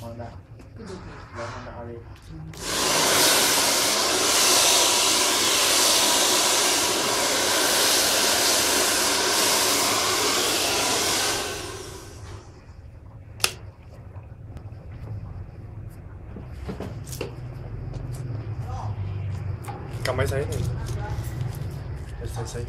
Honda. Dạ, Honda Ori. cầm máy sấy này sấy sấy